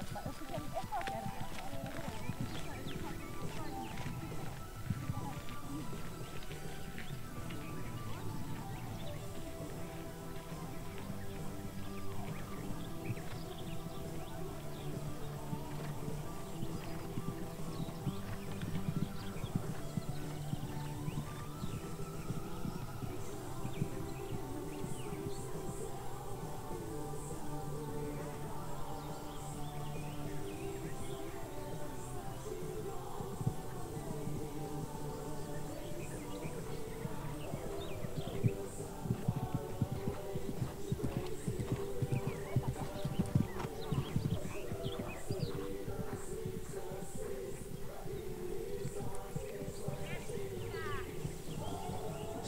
että olisiko se eka kertaa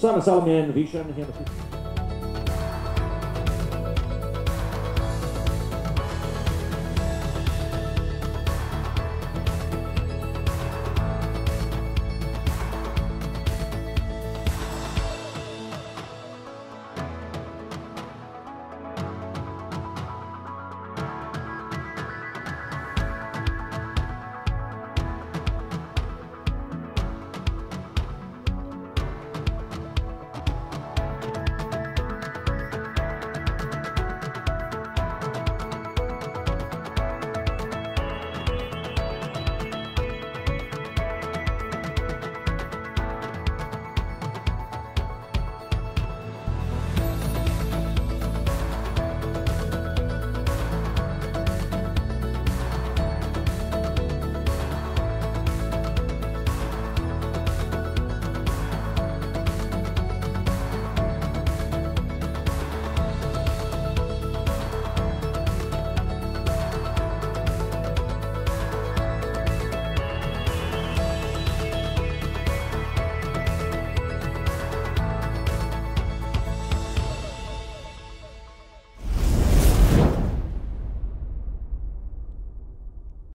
Simon Solomon, wie schön hier.